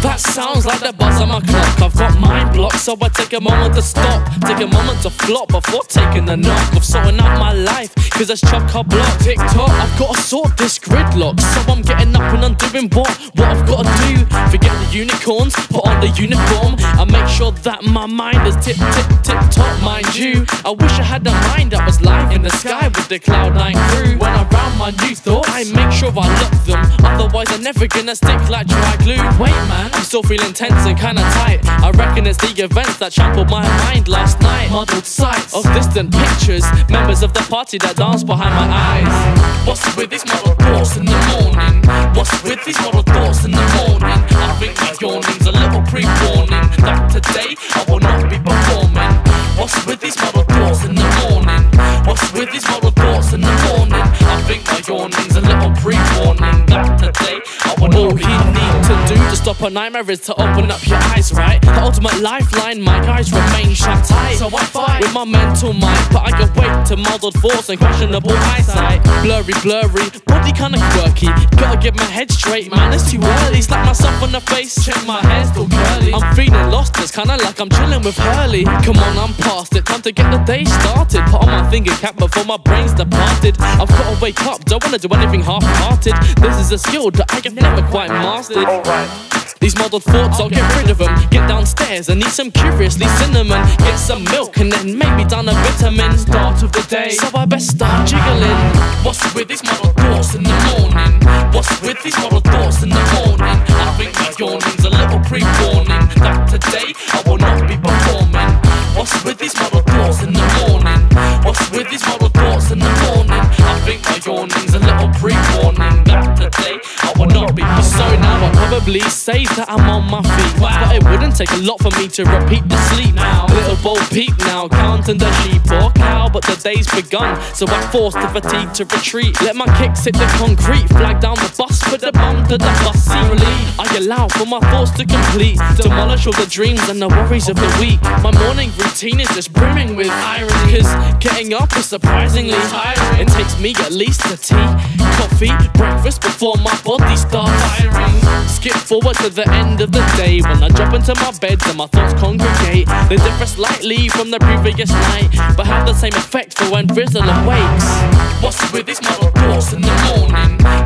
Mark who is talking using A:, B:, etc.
A: That sounds like the buzz on my clock. I've got blocked, so I take a moment to stop. Take a moment to flop before taking a knock of sorting out my life. Cause it's chock a block. Tick tock, I've gotta sort this gridlock. So I'm getting up and undoing what? What I've gotta do. Forget the unicorns, put on the uniform. I make sure that my mind is tip, tip, tip top, mind you. I wish I had a mind that was live in the sky with the Cloud9 crew. When I round my new thoughts, I make sure I look. Otherwise, they're never gonna stick like dry glue. Wait, man, I'm still feeling tense and kinda tight. I reckon it's the events that trampled my mind last night. Muddled sights of distant pictures, members of the party that dance behind my eyes. What's with these muddled thoughts in the morning? What's with these muddled thoughts in the morning? I think my yawning's a little pre-warning that today I a little pre-warning that today I will not be need to do to stop a nightmare is to open up your eyes, right? The ultimate lifeline, my eyes remain shut tight. So I fight with my mental mind, but I awake to muddled thoughts and questionable eyesight. Blurry, blurry, body kinda quirky. Gotta get my head straight, man, it's too early. Slap myself on the face, check my hair still curly. I'm feeling lost, it's kinda like I'm chilling with Hurley. Come on, I'm past it, time to get the day started. Put on my thinking cap before my brain's departed. I've gotta wake up, don't wanna do anything half-hearted. This is a skill that I have never quite mastered. These muddled thoughts, I'll get rid of them. Get downstairs and eat some curiously cinnamon. Get some milk and then maybe down a vitamin. Start of the day, so I best start jiggling. What's with these muddled thoughts in the morning? Say that I'm on my feet, but it wouldn't take a lot for me to repeat the sleep. Now, little bold peep now, counting the sheep or cow, but the day's begun, so I force the fatigue to retreat. Let my kicks hit the concrete, flag down the bus, put the bum to the bus seat. I allow for my thoughts to complete, demolish all the dreams and the worries of the week. My morning routine is just brimming with irony, cause getting up is surprisingly tiring. It takes me at least a tea, coffee, breakfast before my body starts firing. Skip forward to the end of the day when I drop into my bed and my thoughts congregate. They differ slightly from the previous night, but have the same effect for when Rizzle awakes. What's with these muddled thoughts in the morning?